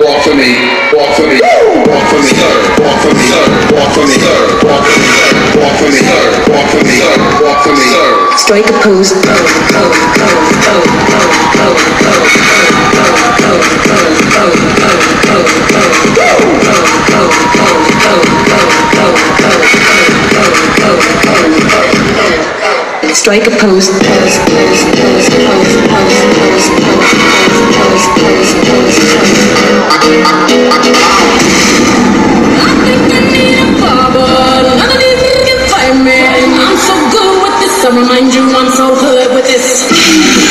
walk for me, walk for me, walk for me, walk for me, walk for me, walk for me, walk for me, walk for me, walk for me. Strike a pose. Strike a pose. pose, pose, pose, pose, pose, pose, pose, pose, pose, pose. remind you I'm so good with this.